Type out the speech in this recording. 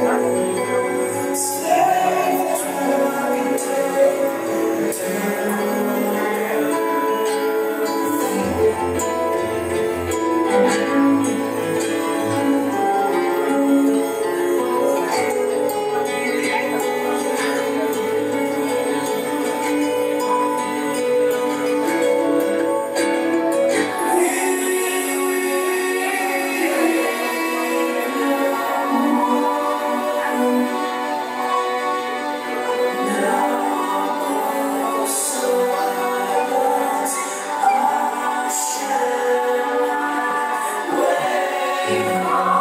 Huh? Oh.